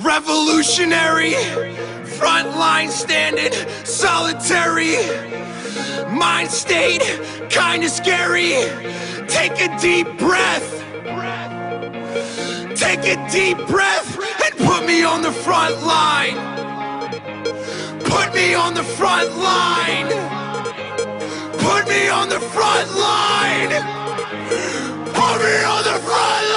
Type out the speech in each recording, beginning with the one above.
Revolutionary, front line standing, solitary. Mind state, kinda scary. Take a deep breath. Take a deep breath and put me on the front line. Put me on the front line. Put me on the front line. Put me on the front line.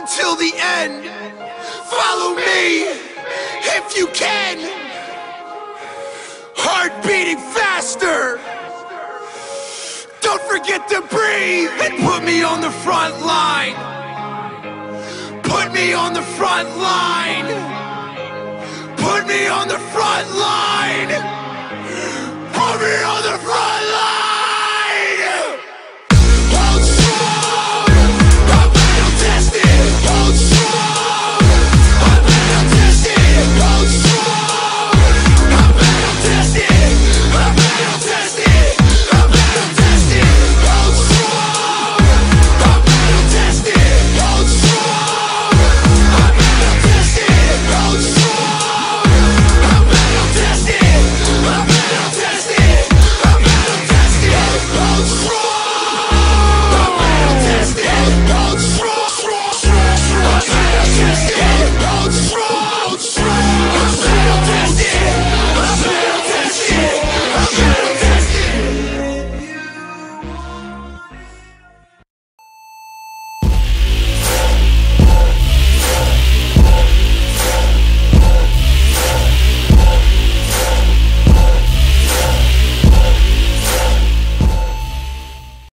Until the end. Follow me if you can. Heart beating faster. Don't forget to breathe and put me on the front line. Put me on the front line. Put me on the front line. Put me on the front